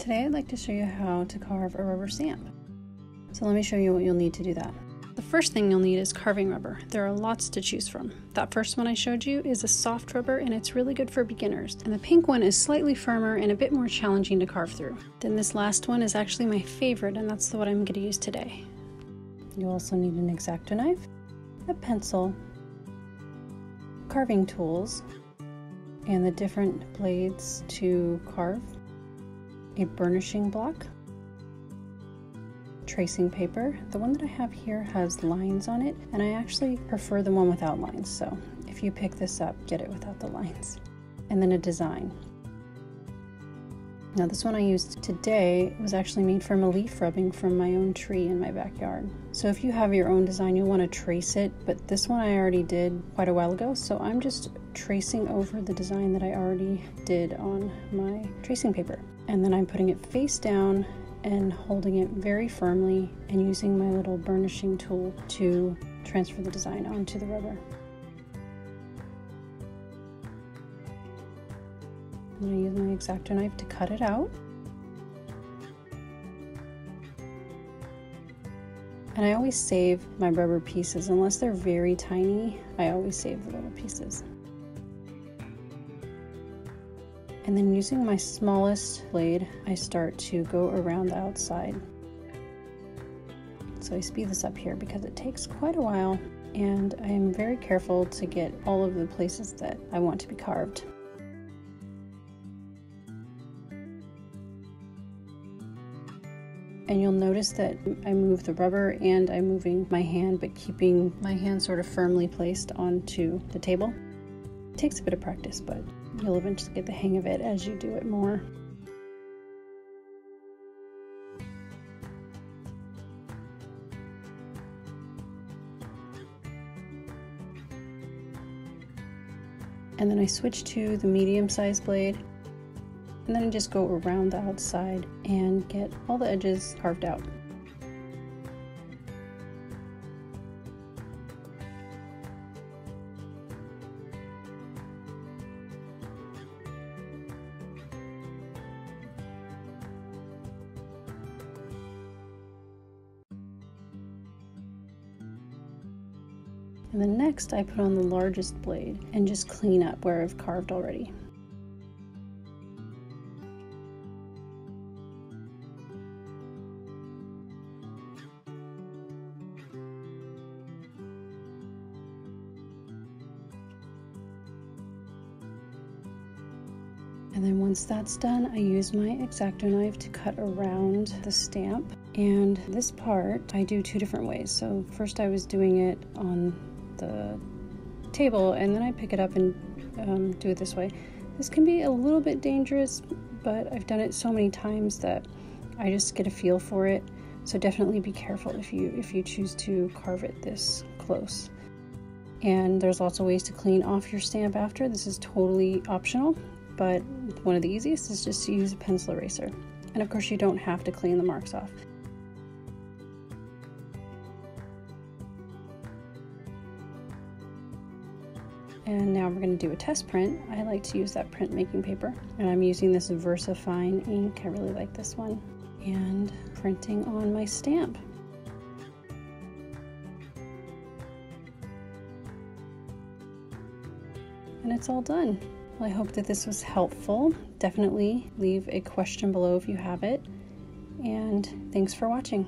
Today I'd like to show you how to carve a rubber stamp. So let me show you what you'll need to do that. The first thing you'll need is carving rubber. There are lots to choose from. That first one I showed you is a soft rubber and it's really good for beginners. And the pink one is slightly firmer and a bit more challenging to carve through. Then this last one is actually my favorite and that's the one I'm going to use today. You'll also need an X-Acto knife, a pencil, carving tools, and the different blades to carve a burnishing block, tracing paper. The one that I have here has lines on it, and I actually prefer the one without lines, so if you pick this up, get it without the lines. And then a design. Now this one I used today was actually made from a leaf rubbing from my own tree in my backyard. So if you have your own design, you'll want to trace it, but this one I already did quite a while ago, so I'm just tracing over the design that I already did on my tracing paper. And then I'm putting it face down and holding it very firmly and using my little burnishing tool to transfer the design onto the rubber. I'm going to use my X-Acto knife to cut it out. And I always save my rubber pieces, unless they're very tiny, I always save the little pieces. And then using my smallest blade, I start to go around the outside. So I speed this up here because it takes quite a while and I am very careful to get all of the places that I want to be carved. And you'll notice that I move the rubber and I'm moving my hand, but keeping my hand sort of firmly placed onto the table. It takes a bit of practice, but you'll eventually get the hang of it as you do it more. And then I switch to the medium sized blade and then just go around the outside and get all the edges carved out. And then next I put on the largest blade and just clean up where I've carved already. And then once that's done, I use my X-Acto knife to cut around the stamp. And this part, I do two different ways. So first I was doing it on the table and then I pick it up and um, do it this way. This can be a little bit dangerous, but I've done it so many times that I just get a feel for it. So definitely be careful if you if you choose to carve it this close. And there's lots of ways to clean off your stamp after. This is totally optional but one of the easiest is just to use a pencil eraser. And of course you don't have to clean the marks off. And now we're going to do a test print. I like to use that printmaking paper. And I'm using this VersaFine ink. I really like this one. And printing on my stamp. And it's all done. Well, I hope that this was helpful. Definitely leave a question below if you have it. And thanks for watching.